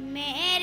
मेरे